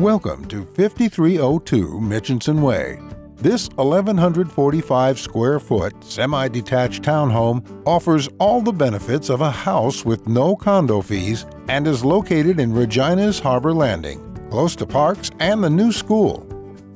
Welcome to 5302 Mitchinson Way. This 1,145 square foot semi detached townhome offers all the benefits of a house with no condo fees and is located in Regina's Harbor Landing, close to parks and the new school.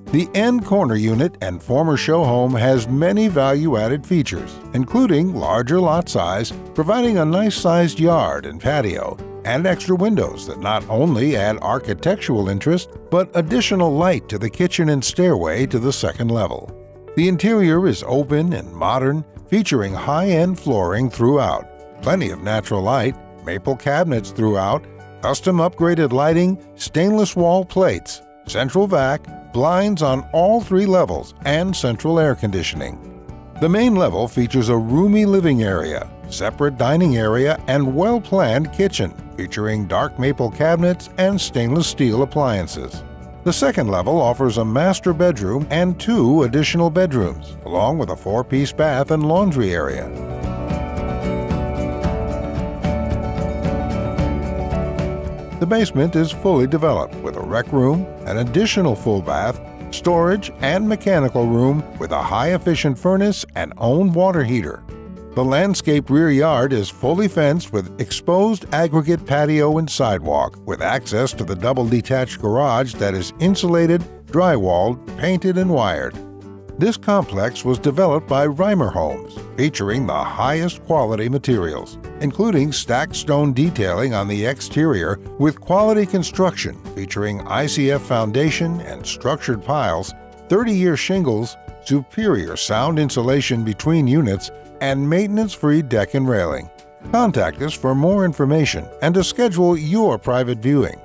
The end corner unit and former show home has many value added features, including larger lot size, providing a nice sized yard and patio, and extra windows that not only add architectural interest, but additional light to the kitchen and stairway to the second level. The interior is open and modern, featuring high end flooring throughout, plenty of natural light, maple cabinets throughout, custom upgraded lighting, stainless wall plates, central vac, blinds on all three levels, and central air conditioning. The main level features a roomy living area, separate dining area, and well planned kitchen featuring dark maple cabinets and stainless steel appliances. The second level offers a master bedroom and two additional bedrooms, along with a four piece bath and laundry area. The basement is fully developed with a rec room, an additional full bath, storage, and mechanical room with a high efficient furnace and own water heater. The landscaped rear yard is fully fenced with exposed aggregate patio and sidewalk, with access to the double detached garage that is insulated, drywalled, painted, and wired. This complex was developed by Reimer Homes, featuring the highest quality materials, including stacked stone detailing on the exterior with quality construction featuring ICF foundation and structured piles, 30 year shingles, superior sound insulation between units, and maintenance free deck and railing. Contact us for more information and to schedule your private viewing.